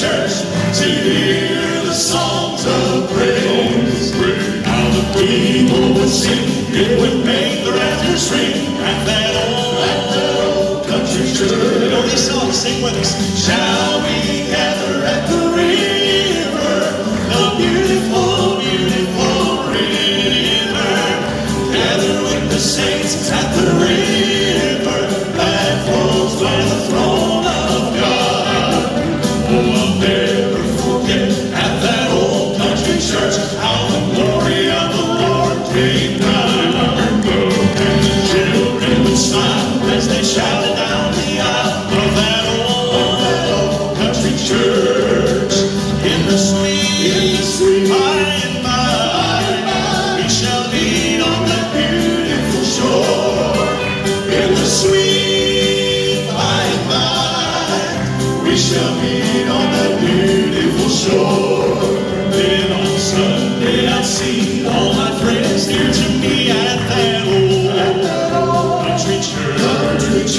church to hear the songs of praise. How the people would sing, it would make the rafters ring at that old, that old country church. Don't you sing with us? Shout shouted down the aisle of that old country church. In the sweet, by and by, we shall meet on that beautiful shore. In the sweet by and by, we shall meet on that beautiful shore. Then on Sunday I'll see all my friends dear to me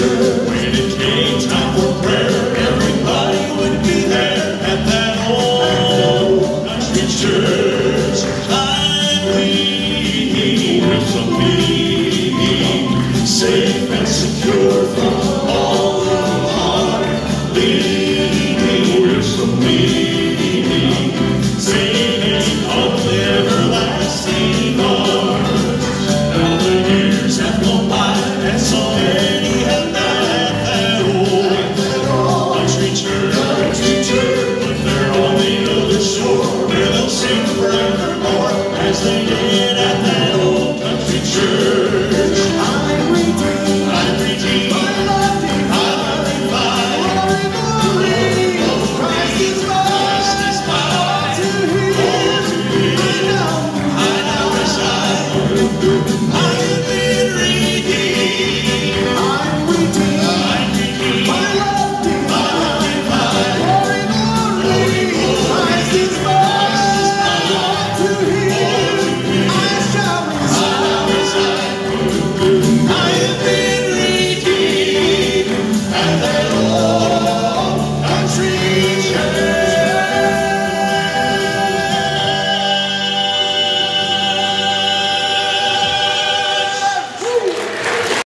Country. When it came time for prayer, everybody would be there at that old country church. I'm we will be safe and secure from